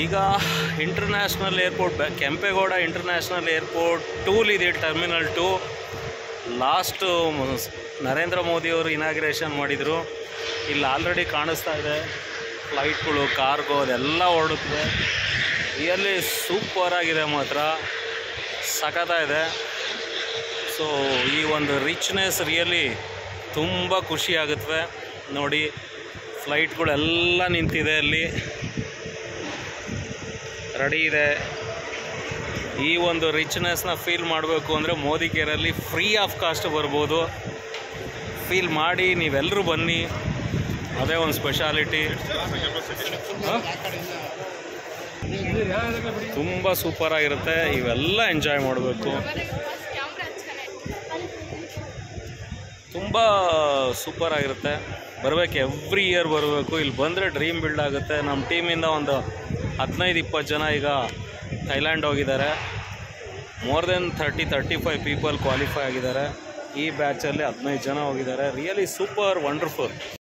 ಈಗ international airport Kempegowda international airport tool ಇದೆ terminal two last Narendra ಮೋದಿಯವರು ಇನಾಗ್ರೇಷನ್ ಮಾಡಿದರು. ಇಲ್ಲಿ ಆಲ್ರೆಡಿ ಕಾಣಿಸ್ತಾ ಇದೆ. ಫ್ಲೈಟ್ಗಳು ಕಾರ್ಗೋ ಅದೆಲ್ಲ ಹೊರಡುತ್ತಿದೆ ರಿಯಲಿ ಸೂಪರ್ ಆಗಿದೆ ಮಾತ್ರ. ಸಖತ್ತಾಗಿದೆ ಸೊ ಈ ಒಂದು ರಿಚ್ನೆಸ್ ರಿಯಲಿ ತುಂಬ ಖುಷಿ ಆಗುತ್ತವೆ ನೋಡಿ ಫ್ಲೈಟ್ಗಳೆಲ್ಲ ನಿಂತಿದೆ ಅಲ್ಲಿ. ರೆಡಿ ಇದೆ. ಈ ಒಂದು ರಿಚ್ನೆಸ್ನ ಫೀಲ್ ಮಾಡಬೇಕು ಅಂದರೆ ಮೋದಿ ಕೇರಲ್ಲಿ ಫ್ರೀ ಆಫ್ ಕಾಸ್ಟ್ ಬರ್ಬೋದು. ಫೀಲ್ ಮಾಡಿ ನೀವೆಲ್ಲರೂ ಬನ್ನಿ. ಅದೇ ಒಂದು ಸ್ಪೆಷಾಲಿಟಿ ತುಂಬ ಸೂಪರಾಗಿರುತ್ತೆ ಇವೆಲ್ಲ ಎಂಜಾಯ್ ಮಾಡಬೇಕು. ತುಂಬ ಸೂಪರಾಗಿರುತ್ತೆ ಬರಬೇಕು ಎವ್ರಿ ಇಯರ್ ಬರಬೇಕು. ಇಲ್ಲಿ ಬಂದರೆ ಡ್ರೀಮ್ ಬಿಲ್ಡ್ ಆಗುತ್ತೆ. ನಮ್ಮ ಟೀಮಿಂದ ಒಂದು ಹದಿನೈದು ಇಪ್ಪತ್ತು ಜನ ಈಗ ಥೈಲ್ಯಾಂಡ್ ಹೋಗಿದ್ದಾರೆ. More than thirty thirty five people qualify ಆಗಿದ್ದಾರೆ. ಈ ಬ್ಯಾಚಲ್ಲಿ ಹದಿನೈದು ಜನ ಹೋಗಿದ್ದಾರೆ. Really super wonderful